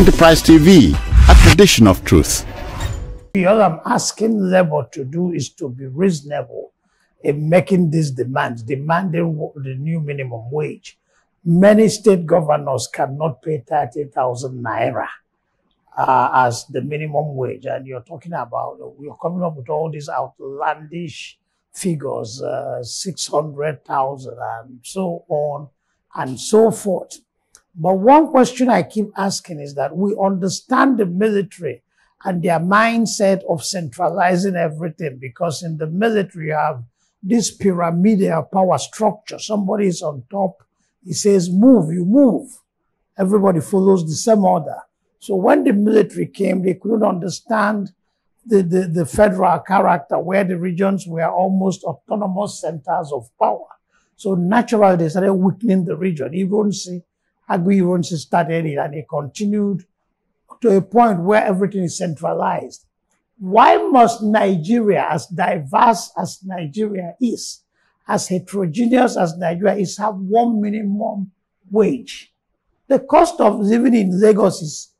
Enterprise TV, a tradition of truth. All I'm asking Labour to do is to be reasonable in making these demands, demanding the new minimum wage. Many state governors cannot pay 30,000 naira uh, as the minimum wage. And you're talking about, we're coming up with all these outlandish figures, uh, 600,000 and so on and so forth. But one question I keep asking is that we understand the military and their mindset of centralizing everything because in the military you have this pyramidal power structure. Somebody is on top. He says, move, you move. Everybody follows the same order. So when the military came, they couldn't understand the, the, the federal character where the regions were almost autonomous centers of power. So naturally they started weakening the region. Ironsi, Aguiyi Ironsi started it and it continued to a point where everything is centralized. Why must Nigeria, as diverse as Nigeria is, as heterogeneous as Nigeria is, have one minimum wage? The cost of living in Lagos is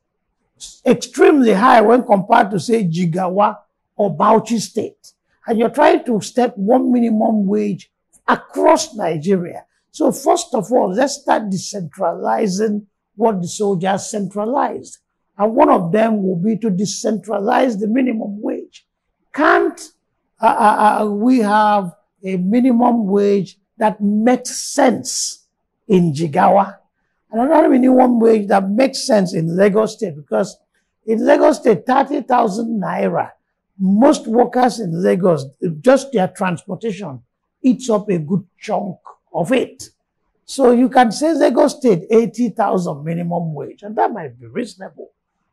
extremely high when compared to, say, Jigawa or Bauchi State. And you're trying to set one minimum wage across Nigeria. So first of all, let's start decentralizing what the soldiers centralized. And one of them will be to decentralize the minimum wage. Can't uh, uh, uh, we have a minimum wage that makes sense in Jigawa? Another minimum wage that makes sense in Lagos State because in Lagos State, 30,000 naira, most workers in Lagos, just their transportation eats up a good chunk of it. So you can say Lagos State, 80,000 minimum wage, and that might be reasonable.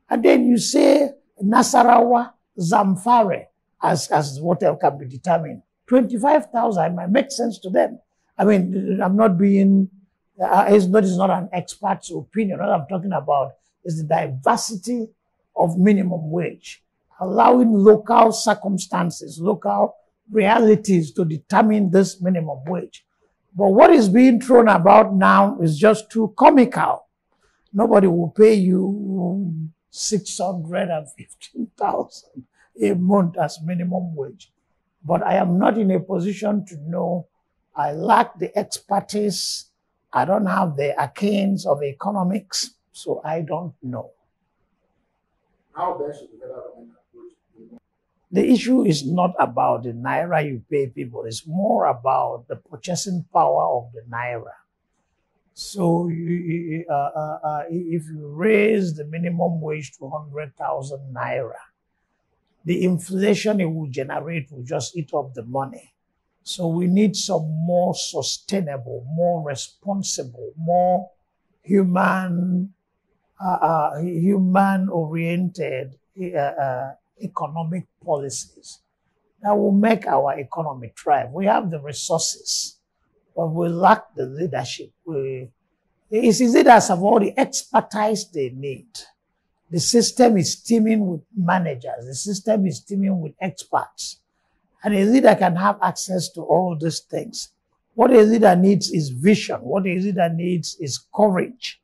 And then you say Nasarawa, Zamfara, as, as what else can be determined. 25,000 might make sense to them. I mean, I'm not being, uh, it's, not, it's not an expert's opinion. What I'm talking about is the diversity of minimum wage, allowing local circumstances, local realities to determine this minimum wage. But what is being thrown about now is just too comical. Nobody will pay you 615,000 a month as minimum wage. But I am not in a position to know. I lack the expertise. I don't have the arcanes of economics, so I don't know. How best should The issue is not about the naira you pay people. It's more about the purchasing power of the naira. So you, uh, uh, uh, if you raise the minimum wage to 100,000 naira, the inflation it will generate will just eat up the money. So we need some more sustainable, more responsible, more human, uh, uh, human-oriented uh, economic policies that will make our economy thrive. We have the resources but we lack the leadership. We, it's leaders have all the expertise they need. The system is teeming with managers. The system is teeming with experts. And a leader can have access to all these things. What a leader needs is vision. What a leader needs is courage.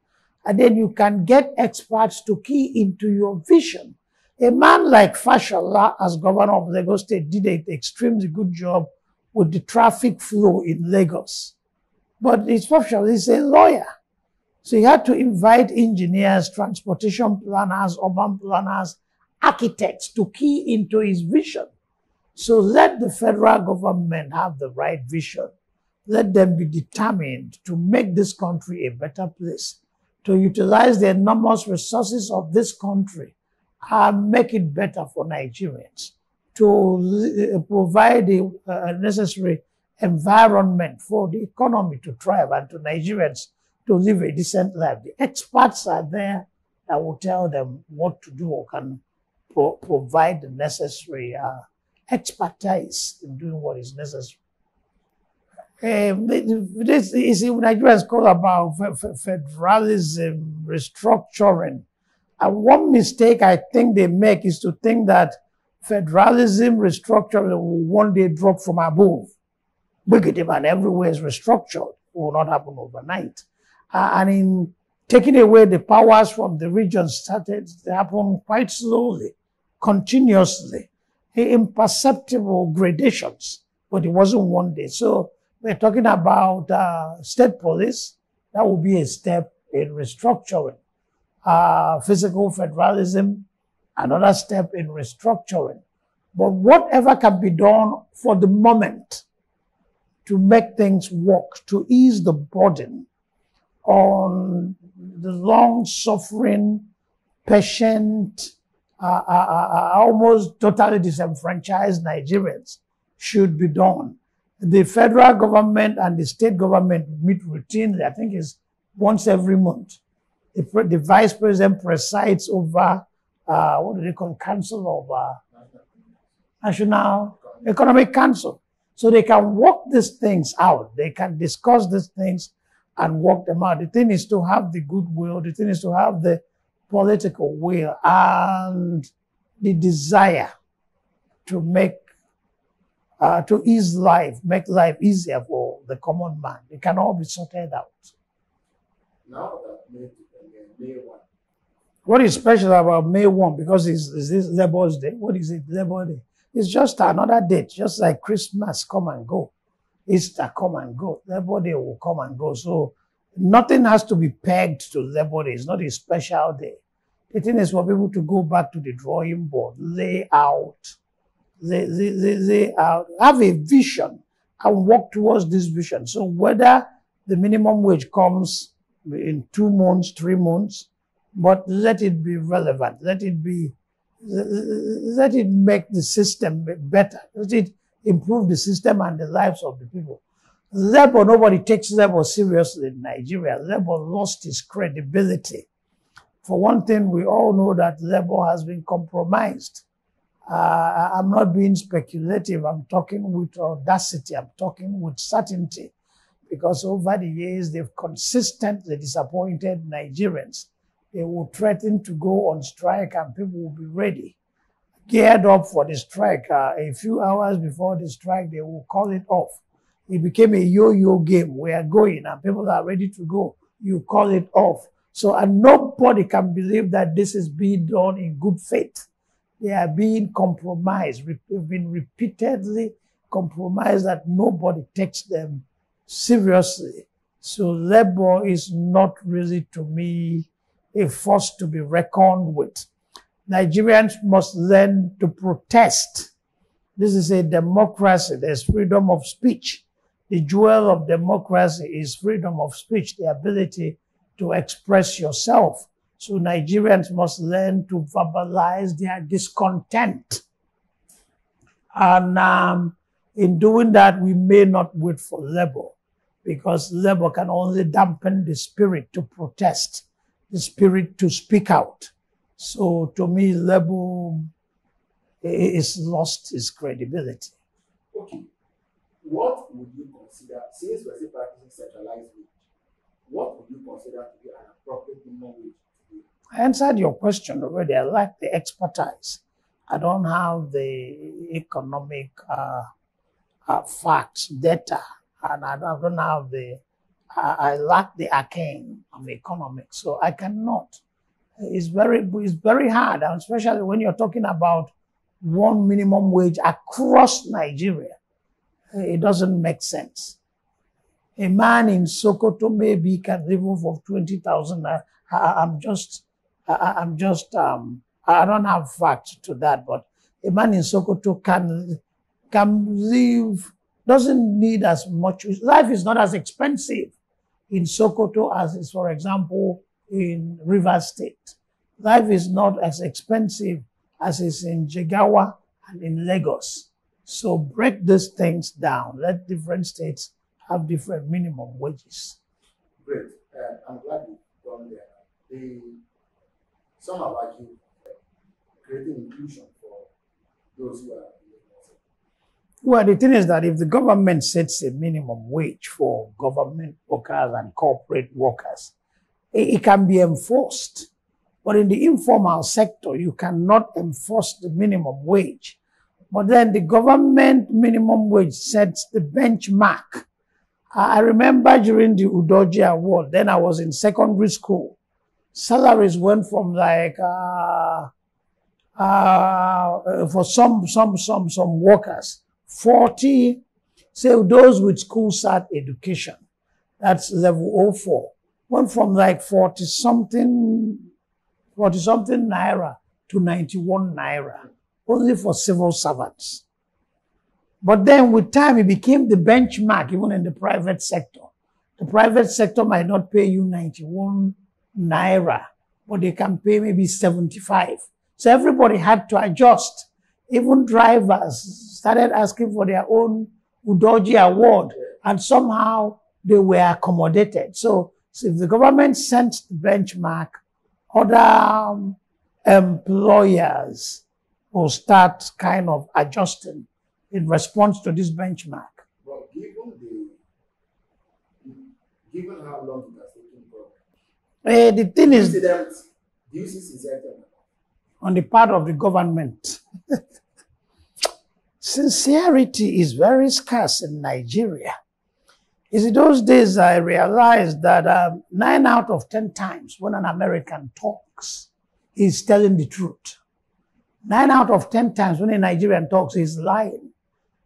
And then you can get experts to key into your vision. A man like Fashola, as governor of Lagos State, did an extremely good job with the traffic flow in Lagos. But his profession is a lawyer. So he had to invite engineers, transportation planners, urban planners, architects to key into his vision. So let the federal government have the right vision. Let them be determined to make this country a better place, to utilize the enormous resources of this country and make it better for Nigerians to uh, provide the uh, necessary environment for the economy to thrive and to Nigerians to live a decent life. The experts are there that will tell them what to do or can pro provide the necessary uh, expertise in doing what is necessary. Um, this is Nigerians call about federalism, restructuring. And one mistake I think they make is to think that federalism restructuring will one day drop from above. Wicked and everywhere is restructured. It will not happen overnight. Uh, and in taking away the powers from the regions started to happen quite slowly, continuously, imperceptible gradations, but it wasn't one day. So we're talking about uh, state police. That would be a step in restructuring. Uh, fiscal federalism, another step in restructuring. But whatever can be done for the moment to make things work, to ease the burden on the long suffering, patient, uh, uh, uh, almost totally disenfranchised Nigerians should be done. The federal government and the state government meet routinely. I think it's once every month. The, the vice president presides over, uh, what do they call council of uh, National Economic Council. So they can work these things out. They can discuss these things and work them out. The thing is to have the goodwill. The thing is to have the political will and the desire to make, uh, to ease life, make life easier for the common man. It can all be sorted out. Now that May, May 1, What is special about May 1? Because it's, it's this Labour's Day. What is it? Labor Day. It's just another date, just like Christmas come and go. Easter come and go. Labor Day will come and go. So nothing has to be pegged to Labor Day. It's not a special day. The thing is for people to go back to the drawing board, lay out, lay, lay, lay, lay out, have a vision and work towards this vision. So whether the minimum wage comes in two months, three months, but let it be relevant. Let it be, let it make the system better. Let it improve the system and the lives of the people. Labour, nobody takes Labour seriously in Nigeria. Labour lost its credibility. For one thing, we all know that Labour has been compromised. Uh, I'm not being speculative. I'm talking with audacity. I'm talking with certainty because over the years, they've consistently disappointed Nigerians. They will threaten to go on strike and people will be ready, geared up for the strike. Uh, a few hours before the strike, they will call it off. It became a yo-yo game. We are going and people are ready to go. You call it off. So, and nobody can believe that this is being done in good faith. They are being compromised. They've been repeatedly compromised that nobody takes them seriously. So labor is not really to me a force to be reckoned with. Nigerians must learn to protest. This is a democracy. There's freedom of speech. The jewel of democracy is freedom of speech, the ability to express yourself. So Nigerians must learn to verbalize their discontent. And um, in doing that, we may not wait for labor because labor can only dampen the spirit to protest, the spirit to speak out. So to me, labor is lost its credibility. okay, what would you consider, since we're still practicing centralized wage, what would you consider to be an appropriate minimum wage? I answered your question already. I lack the expertise. I don't have the economic uh, uh, facts, data, and I don't, I don't have the, I, I lack the arcane of economics, so I cannot. It's very, it's very hard, and especially when you're talking about one minimum wage across Nigeria. It doesn't make sense. A man in Sokoto maybe can live off of 20,000. I, I, I'm just, I, I'm just, um, I don't have facts to that, but a man in Sokoto can, can live, doesn't need as much. Life is not as expensive in Sokoto as is, for example, in River State. Life is not as expensive as is in Jigawa and in Lagos. So break these things down. Let different states have different minimum wages. Great. Uh, I'm glad you've gone there. The, some have argued uh, creating inclusion for those who are Well, the thing is that if the government sets a minimum wage for government workers and corporate workers, it, it can be enforced. But in the informal sector, you cannot enforce the minimum wage. But then the government minimum wage sets the benchmark I remember during the Udoji Award, then I was in secondary school. Salaries went from like, uh, uh, for some, some, some, some workers, 40, say those with school start education, that's level 04, went from like 40 something, 40 something naira to 91 naira, only for civil servants. But then with time, it became the benchmark, even in the private sector. The private sector might not pay you 91 naira, but they can pay maybe 75. So everybody had to adjust. Even drivers started asking for their own Udoji award, and somehow they were accommodated. So, so if the government sent the benchmark, other um, employers will start kind of adjusting in response to this benchmark. But given the, given how long it has taken for Eh, the thing is, incident, do you see sincerity on that? on the part of the government. Sincerity is very scarce in Nigeria. Is in those days I realized that um, nine out of ten times when an American talks, he's telling the truth. Nine out of ten times when a Nigerian talks, he's lying.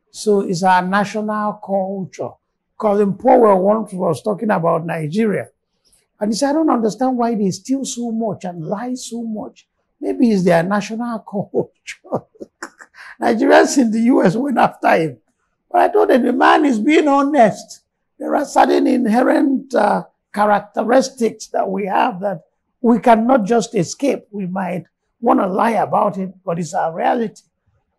So it's our national culture. Colin Powell once was talking about Nigeria. And he said, I don't understand why they steal so much and lie so much. Maybe it's their national culture. Nigerians in the US went after him. But I told them the man is being honest. There are certain inherent uh, characteristics that we have that we cannot just escape. We might want to lie about it, but it's our reality.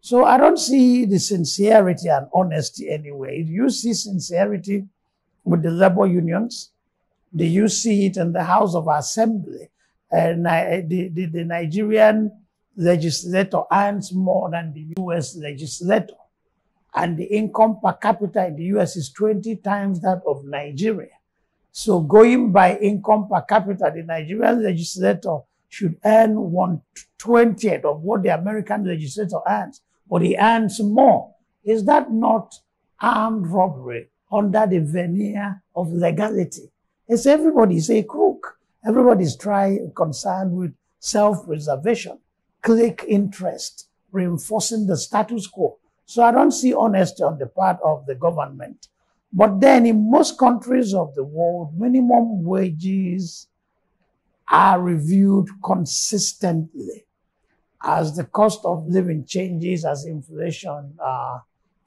So I don't see the sincerity and honesty anyway. Do You see sincerity with the labor unions. Do you see it in the House of Assembly? And I, the, the, the Nigerian legislator earns more than the US legislator. And the income per capita in the US is 20 times that of Nigeria. So going by income per capita, the Nigerian legislator should earn one twentieth of what the American legislator earns, but he earns more. Is that not armed robbery under the veneer of legality? It's everybody's a crook. Everybody's trying, concerned with self-preservation, clique interest, reinforcing the status quo. So I don't see honesty on the part of the government. But then in most countries of the world, minimum wages are reviewed consistently as the cost of living changes, as inflation uh,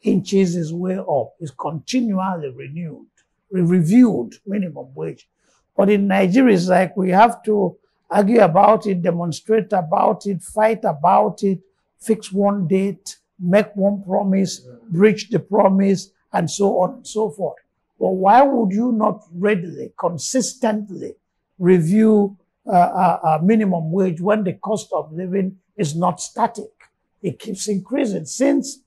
inches its way up, is continually renewed, re- reviewed minimum wage. But in Nigeria, it's like we have to argue about it, demonstrate about it, fight about it, fix one date, make one promise, breach the promise, and so on and so forth. But why would you not readily, consistently review uh, uh, uh, minimum wage when the cost of living is not static? It keeps increasing. Since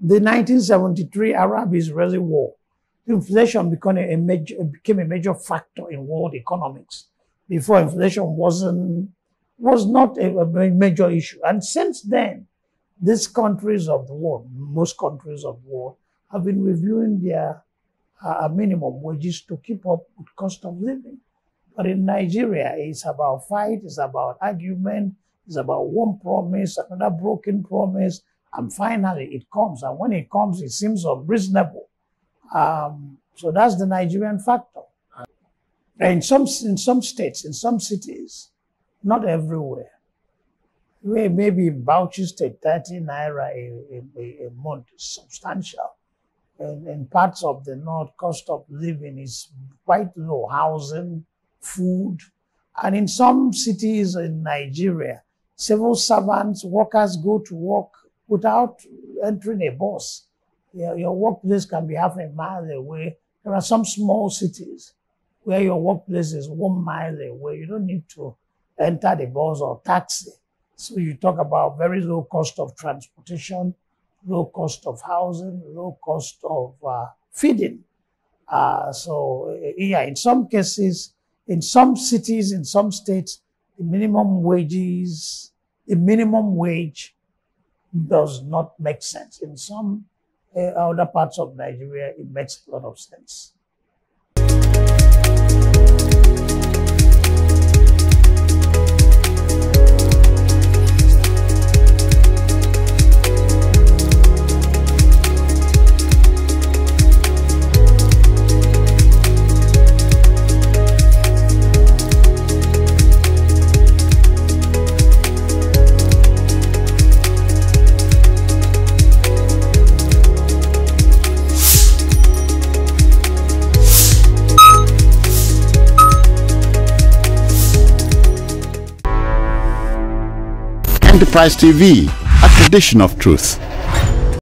the 1973 Arab-Israeli war, inflation became a major, became a major factor in world economics. Before inflation wasn't, was not a, a major issue. And since then, these countries of the world, most countries of the world, have been reviewing their uh, minimum wages to keep up with cost of living. But in Nigeria, it's about fight, it's about argument, it's about one promise, another broken promise, and finally it comes. And when it comes, it seems unreasonable. Um, so that's the Nigerian factor. In some, in some states, in some cities, not everywhere, where maybe in Bauchi State, 30 naira a, a, a month is substantial. And in parts of the north, cost of living is quite low, housing, food. And in some cities in Nigeria, civil servants, workers go to work without entering a bus. Your, your workplace can be half a mile away. There are some small cities where your workplace is one mile away. You don't need to enter the bus or taxi. So you talk about very low cost of transportation, low cost of housing, low cost of uh, feeding. Uh, so uh, yeah, in some cases, in some cities, in some states, the minimum wages, the minimum wage does not make sense. In some uh, other parts of Nigeria, it makes a lot of sense. Enterprise TV, a tradition of truth.